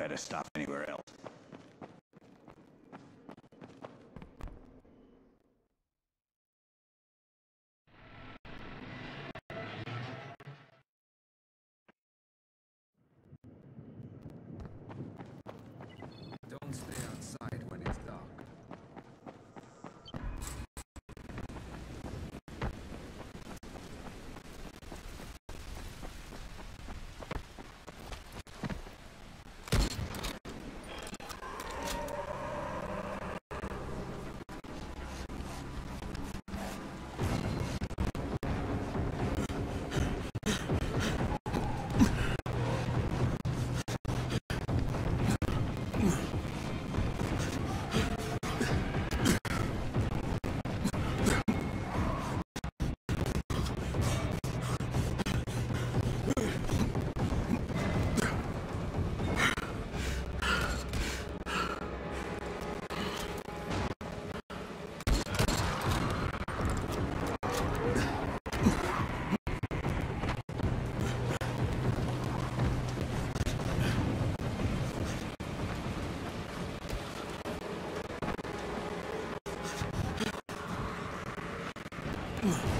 better stop anywhere else. Ugh.